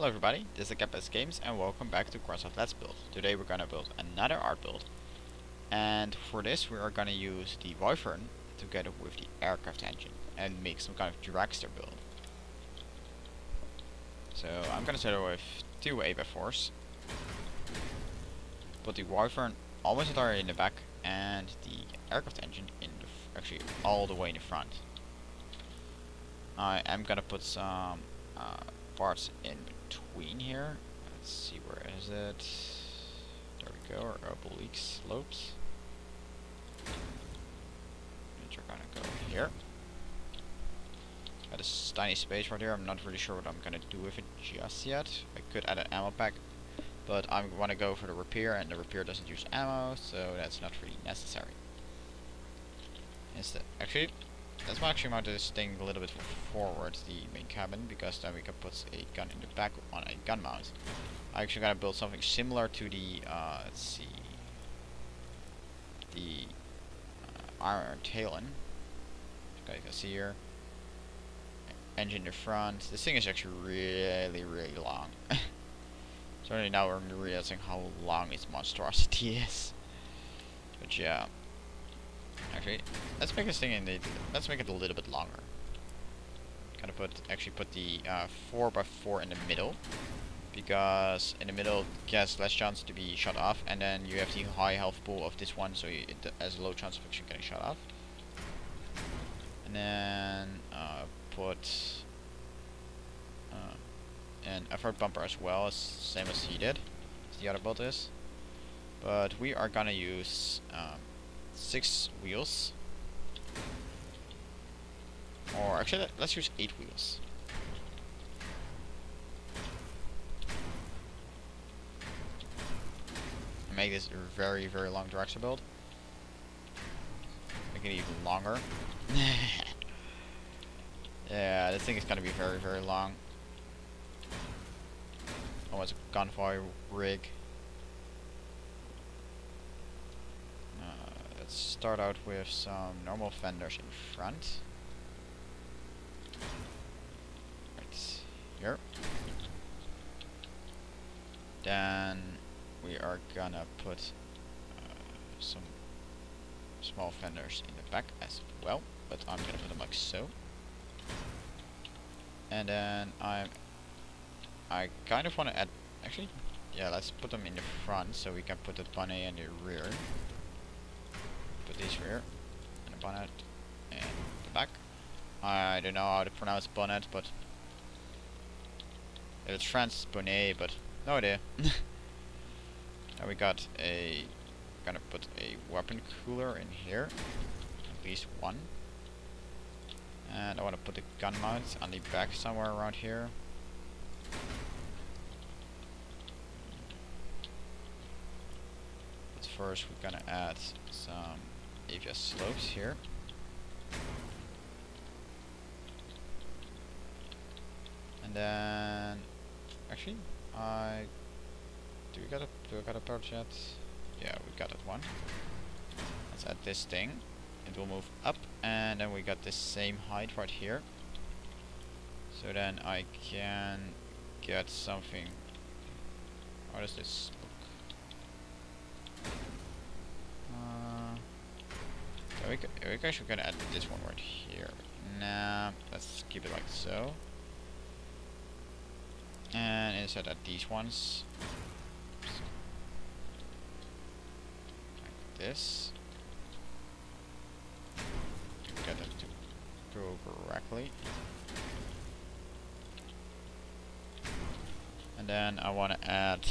Hello everybody, this is Capes Games and welcome back to Crossout Let's Build. Today we're gonna build another art build. And for this we are gonna use the Wyvern together with the aircraft engine and make some kind of dragster build. So I'm gonna start with two 8x4s. Put the Wyvern almost entirely in the back and the aircraft engine in the actually all the way in the front. I am gonna put some uh, parts in between here. Let's see, where is it? There we go, our oblique slopes. And you're gonna go here. Got this tiny space right here. I'm not really sure what I'm gonna do with it just yet. I could add an ammo pack, but I want to go for the repair, and the repair doesn't use ammo, so that's not really necessary. Instead, actually, Let's actually mount this thing a little bit forward, the main cabin, because then we can put a gun in the back on a gun mount. I actually gotta build something similar to the, uh, let's see, the uh, Iron Talon. You guys can see here. Engine in the front. This thing is actually really, really long. only now we're realizing how long this monstrosity is. But yeah. Actually, let's make this thing in the, let's make it a little bit longer. Kind of put, actually put the uh, 4x4 in the middle. Because in the middle gets less chance to be shot off. And then you have the high health pool of this one, so it has a low chance of actually getting shot off. And then uh, put uh, an effort bumper as well, as same as he did, as the other build is. But we are gonna use um, six wheels. Or actually, let's use eight wheels. Make this a very, very long dragster build. Make it even longer. yeah, this thing is gonna be very, very long. Oh, it's a gunfire rig. let's start out with some normal fenders in front. Right here. Then we are gonna put uh, some small fenders in the back as well, but I'm gonna put them like so. And then I'm I kind of want to add actually yeah let's put them in the front so we can put the bunny in the rear these rear and the bonnet and the back. I don't know how to pronounce bonnet, but it's French bonnet, but no idea. now we got a gonna put a weapon cooler in here, at least one. And I want to put the gun mounts on the back somewhere around here. But first we're gonna add some AVS slopes here. And then, actually, I do we got a do we got a perch yet? Yeah, we got it one. Let's add this thing. It will move up, and then we got the same height right here. So then I can get something. How does this we, we actually gonna add this one right here. Nah, let's keep it like so. And instead add these ones. Like this. Get them to go correctly. And then I want to add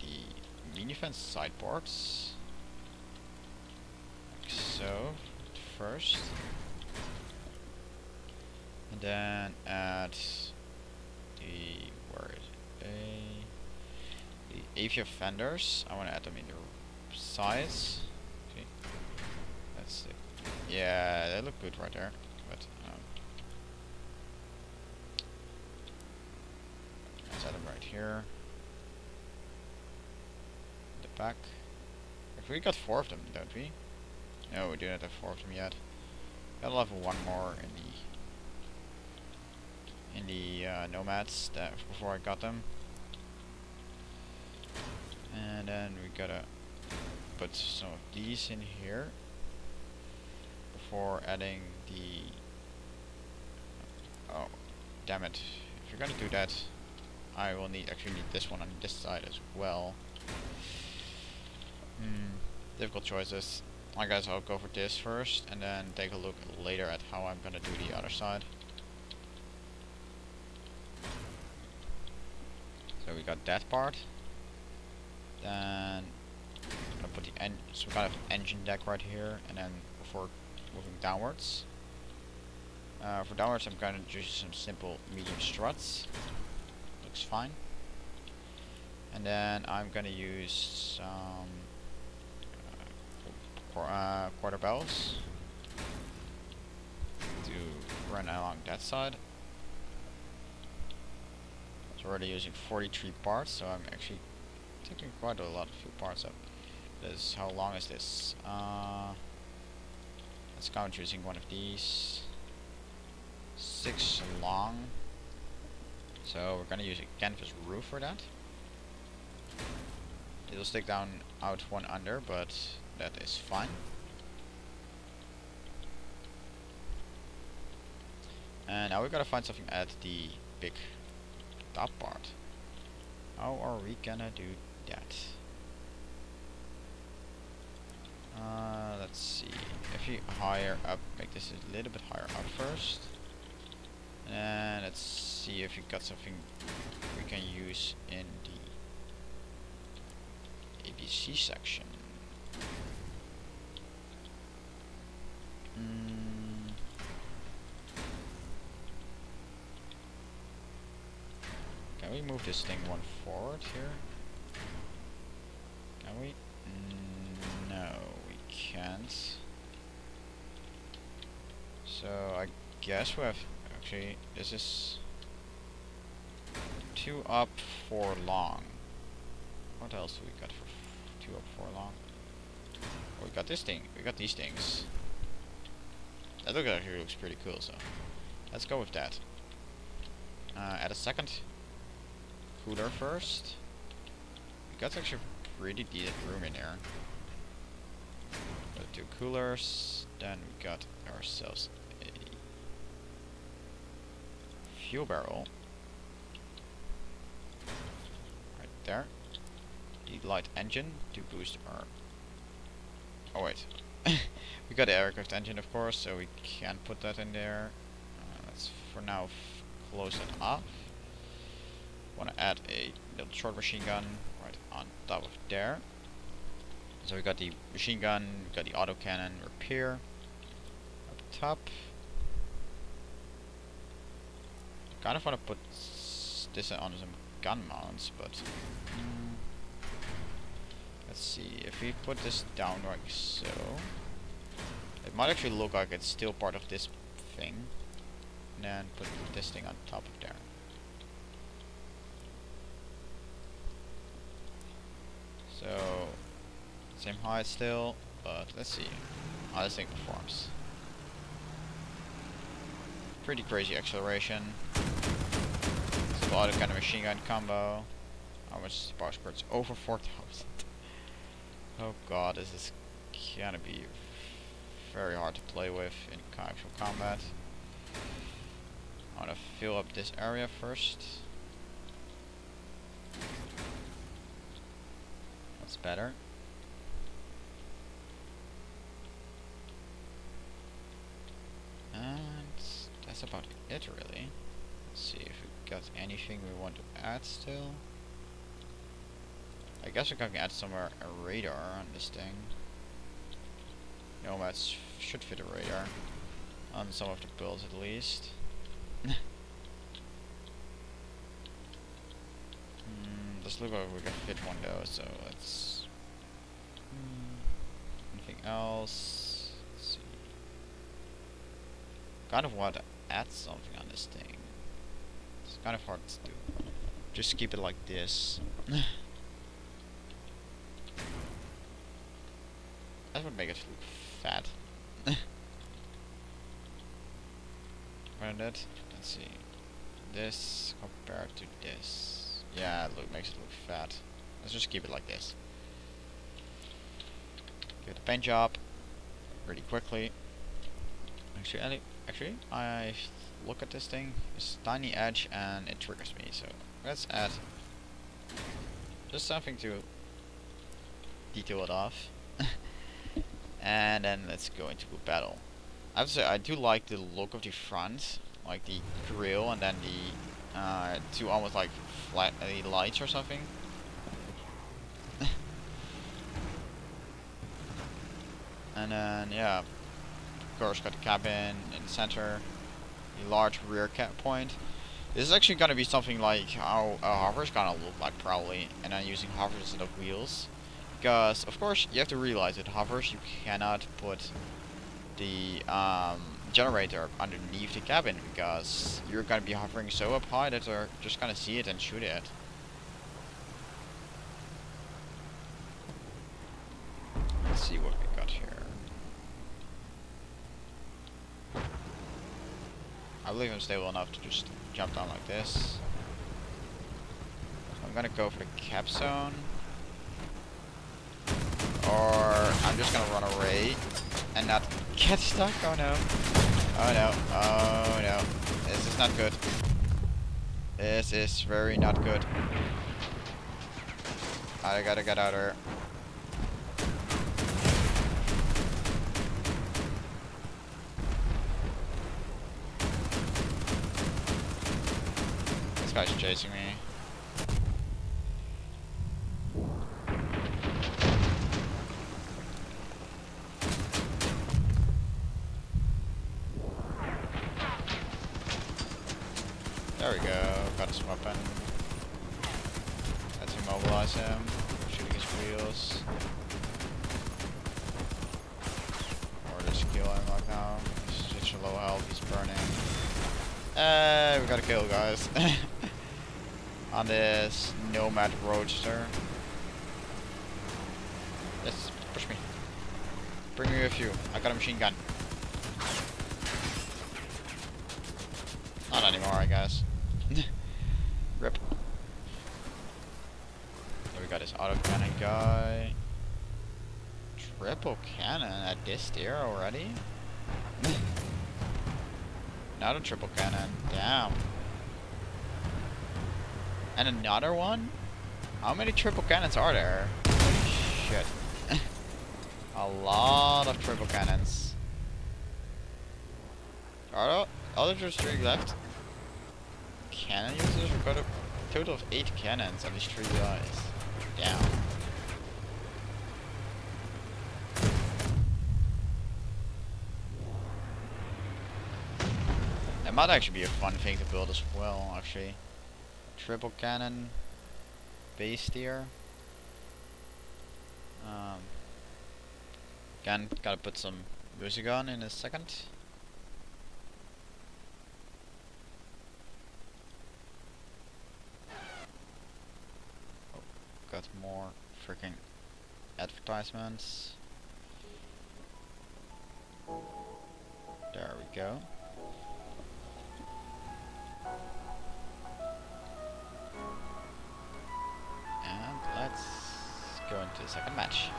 the mini fence sideboards so first and then add the where is it? A the Avia fenders. I want to add them in the size. Okay. Let's see. Yeah, they look good right there. But um, let's add them right here. In The back. we got four of them, don't we? No, we do not have four of them yet. Got level one more in the in the uh, nomads that before I got them. And then we gotta put some of these in here before adding the oh damn it if you're gonna do that I will need actually need this one on this side as well hmm difficult choices I guess I'll go for this first and then take a look later at how I'm gonna do the other side so we got that part then I'm gonna put the en some kind of engine deck right here, and then before moving downwards. Uh, for downwards, I'm gonna do some simple medium struts. Looks fine. And then I'm gonna use some qu uh, quarter bells to run along that side. It's already using 43 parts, so I'm actually taking quite a lot of few parts up. This how long is this? Uh, let's count using one of these. Six long. So we're gonna use a canvas roof for that. It'll stick down out one under, but that is fine. And now we gotta find something at the big top part. How are we gonna do that? Uh, let's see. If you higher up, make this a little bit higher up first. And let's see if we got something we can use in the ABC section. Mm. Can we move this thing one forward here? Can we? Mm, no, we can't. So I guess we have actually this is two up, four long. What else do we got for two up, four long? Oh, we got this thing. We got these things. That look actually looks pretty cool. So let's go with that. Uh, add a second cooler first. We got actually pretty decent room in there. Two coolers. Then we got ourselves a fuel barrel. Right there. The light engine to boost our... Oh wait. we got the aircraft engine of course, so we can put that in there. Uh, let's for now close it off. Want to add a little short machine gun right on top of there. So we got the machine gun, we got the autocannon repair up top. Kind of want to put this on some gun mounts, but mm, let's see if we put this down like so. It might actually look like it's still part of this thing. And then put this thing on top of there. So, same height still, but let's see how this thing performs. Pretty crazy acceleration. It's a lot of kind of machine gun combo. How much power score? Over 4000. Oh god, this is gonna be very hard to play with in actual combat. I want to fill up this area first. That's better. And that's about it really. Let's see if we got anything we want to add still. I guess we can add somewhere a radar on this thing. Nomads should fit a radar. On some of the builds at least. mm, does look like we can fit one though, so let's... Mm, anything else? Let's see. Kind of want to add something on this thing. It's kind of hard to do. Just keep it like this. that would make it look fat. Run it. Let's see. this compared to this? Yeah, it look, makes it look fat. Let's just keep it like this. Get the paint job really quickly. Actually, actually, I look at this thing. It's tiny edge and it triggers me. So let's add just something to detail it off. and then let's go into battle. I have to say, I do like the look of the front, like the grill and then the uh, two almost like flat uh, lights or something. and then, yeah, of course, got the cabin in the center, the large rear cap point. This is actually going to be something like how a hover is going to look like, probably, and I'm using hovers instead of wheels. Because, of course, you have to realize it hovers, you cannot put the um, generator underneath the cabin because you're going to be hovering so up high that they're just going to see it and shoot it. Let's see what we got here. I believe I'm stable enough to just jump down like this. I'm gonna go for the cap zone. Or I'm just gonna run away and not get stuck. Oh no. Oh no. Oh no. This is not good. This is very not good. I gotta get out of here. This guy's chasing me. There we go, got his weapon. Let's immobilize him, shooting his wheels. Or just kill him right now. He's such a low health, he's burning. Uh, we got a kill, guys. On this Nomad Roadster. Yes, push me. Bring me with you. I got a machine gun. Not anymore, I guess. Rip. Got his auto cannon guy. Triple cannon at this tier already? Not a triple cannon. Damn. And another one? How many triple cannons are there? Shit. a lot of triple cannons. Are there just three left? cannon users? We've got a total of 8 cannons on these 3 guys. Damn. That might actually be a fun thing to build as well, actually. Triple cannon, base tier. Um, again, gotta put some music on in a second. got more freaking advertisements. There we go. And let's go into the second match.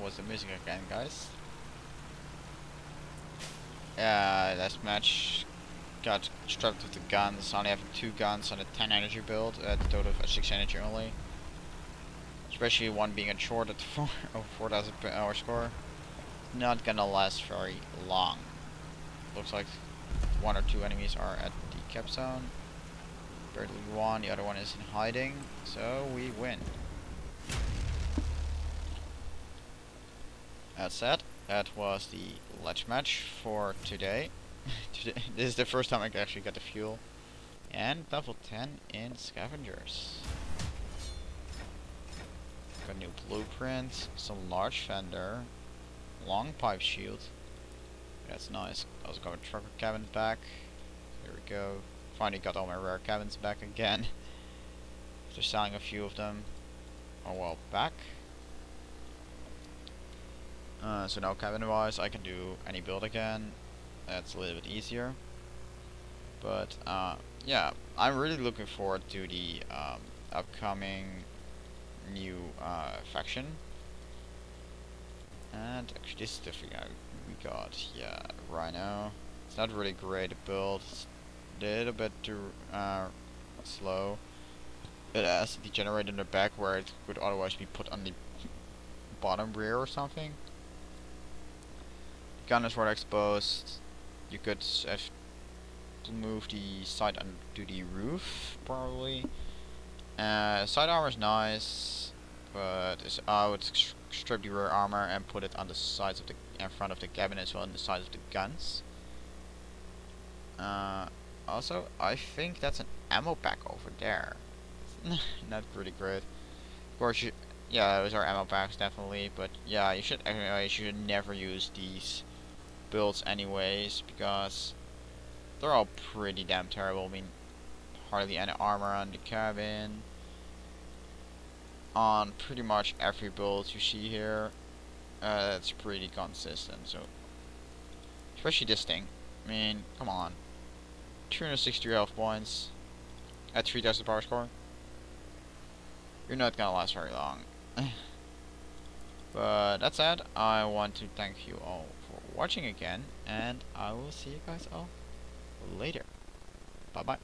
Was the music again, guys. Yeah, last match got strapped with the guns, only having two guns on a 10 energy build, uh, at a total of 6 energy only. Especially one being a short at 4 over 4000 power score. Not gonna last very long. Looks like one or two enemies are at the cap zone. Barely one, the other one is in hiding, so we win. That's that. That was the ledge match for today. This is the first time I actually got the fuel. And level 10 in scavengers. Got new blueprints, some large fender, long pipe shield. That's nice. Also got a trucker cabin back. There we go. Finally got all my rare cabins back again. After selling a few of them a while back. Uh, so now cabin wise I can do any build again. That's a little bit easier. But uh, yeah, I'm really looking forward to the um, upcoming new uh, faction. And actually this is the thing I, we got. Yeah, Rhino. It's not really great to build. It's a little bit too uh, slow. It has the generator in the back where it would otherwise be put on the bottom rear or something. Gun is right exposed. You could have to move the side onto the roof, probably. Uh, side armor is nice, but I would strip the rear armor and put it on the sides of the in front of the cabin as well, and the sides of the guns. Uh, also, I think that's an ammo pack over there. Not pretty great. Of course, you, yeah, those are ammo packs definitely, but yeah, you should anyway, you should never use these builds anyways because they're all pretty damn terrible. I mean, hardly any armor on the cabin. On pretty much every build you see here, uh, that's pretty consistent. So, especially this thing. I mean, come on. 260 health points at 3000 power score. You're not gonna last very long. but that's it. I want to thank you all watching again, and I will see you guys all later. Bye bye.